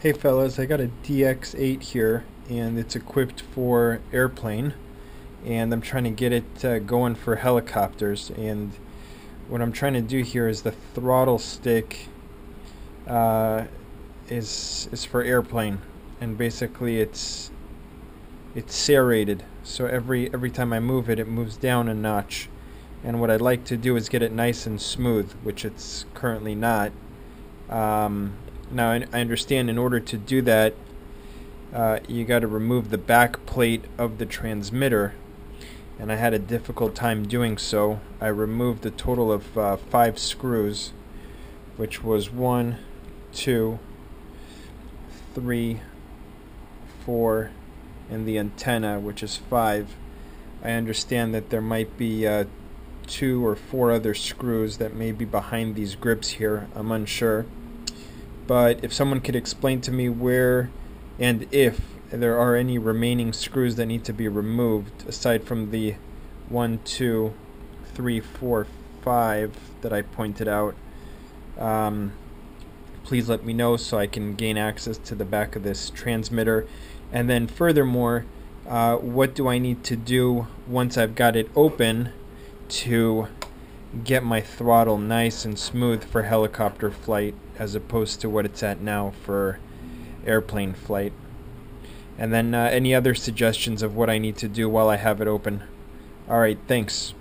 Hey fellas, I got a DX8 here and it's equipped for airplane and I'm trying to get it uh, going for helicopters and what I'm trying to do here is the throttle stick uh, is is for airplane and basically it's it's serrated so every every time I move it it moves down a notch and what I'd like to do is get it nice and smooth which it's currently not um, now, I understand in order to do that, uh, you got to remove the back plate of the transmitter, and I had a difficult time doing so. I removed a total of uh, five screws, which was one, two, three, four, and the antenna, which is five. I understand that there might be uh, two or four other screws that may be behind these grips here. I'm unsure but if someone could explain to me where and if there are any remaining screws that need to be removed aside from the one, two, three, four, five that I pointed out, um, please let me know so I can gain access to the back of this transmitter. And then furthermore, uh, what do I need to do once I've got it open to get my throttle nice and smooth for helicopter flight as opposed to what it's at now for airplane flight. And then uh, any other suggestions of what I need to do while I have it open. Alright, thanks.